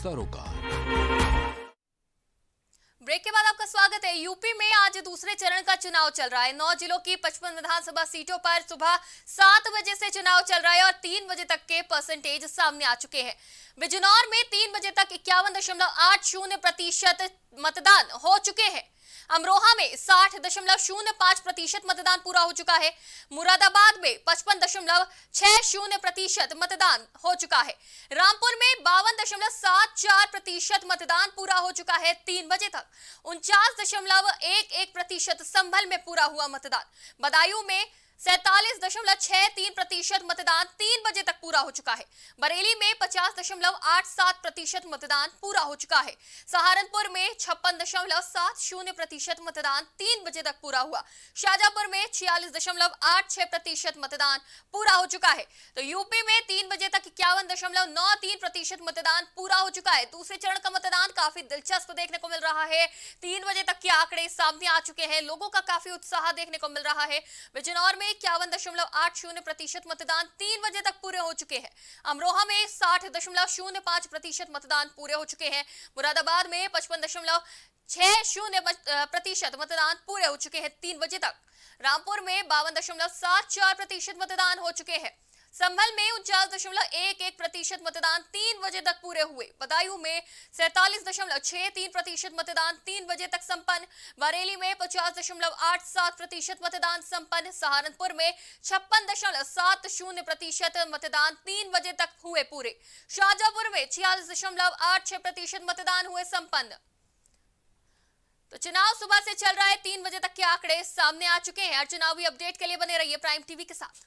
सरोकार। ब्रेक के बाद आपका स्वागत है। यूपी में आज दूसरे चरण का चुनाव चल रहा है। नौ जिलों की पचपन विधानसभा सीटों पर सुबह सात बजे से चुनाव चल रहा है और तीन बजे तक के परसेंटेज सामने आ चुके हैं। बिजनौर में तीन बजे तक इक्यावन दशमलव आठ शून्य प्रतिशत मतदान हो चुके हैं। अमरोहा में साठ दशमलव शून्य पाँच प्रतिशत मतदान पूरा हो चुका है। मुरादाबाद में पचपन दशमलव छह शून्य प्रतिशत मतदान हो चुका है। रामपुर में बावन दशमलव सात चार प्रतिशत मतदान पूरा हो चुका है तीन बजे तक। उनचास दशमलव एक एक प्रतिशत संभल में पूरा हुआ मतदान। बदायूं में सैतालीस दशमलव छह तीन प्रतिशत मतदान तीन बजे तक पूरा हो चुका है। बरेली में पचास दशमलव आठ सात प्रतिशत मतदान पूरा हो चुका है। सहारनपुर में छप्पन दशमलव सात शून्य प्रतिशत मतदान तीन बजे तक पूरा हुआ। शाजापुर में छियालीस दशमलव आठ छह प्रतिशत मतदान पूरा हो चुका है। तो यूपी में तीन बजे तक इक्यावन दशमलव नौ तीन प्रतिशत मतदान पूरा हो चुका है। दूसरे चरण का मतदान काफ़ी दिलचस्प देखने को मिल रहा है। तीन बजे तक के आंकड़े सामने आ चुके हैं। लोगों का काफ़ी उत्साह देखने को मिल रहा है। बिजनौर में इक्यावन दशमलव आठ शून्य प्रतिशत मतदान तीन बजे तक पूरे हो चुके हैं। अमरोहा में साठ दशमलव शून्य पाँच प्रतिशत मतदान पूरे हो चुके हैं। मुरादाबाद में पचपन दशमलव छह शून्य प्रतिशत मतदान पूरे हो चुके हैं तीन बजे तक। रामपुर में बावन दशमलव सात चार प्रतिशत मतदान हो चुके हैं। संभल में उनचास दशमलव एक एक प्रतिशत मतदान तीन बजे तक पूरे हुए। बदायूं में सैतालीस दशमलव छह तीन प्रतिशत मतदान तीन बजे तक संपन्न। बरेली में पचास दशमलव आठ सात प्रतिशत मतदान संपन्न। सहारनपुर में छप्पन दशमलव सात शून्य प्रतिशत मतदान तीन बजे तक हुए पूरे। शाहजहापुर में छियालीस दशमलव आठ छह प्रतिशत मतदान हुए संपन्न। तो चुनाव सुबह से चल रहा है, तीन बजे तक के आंकड़े सामने आ चुके हैं। और चुनावी अपडेट के लिए बने रहिए प्राइम टीवी के साथ।